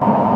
you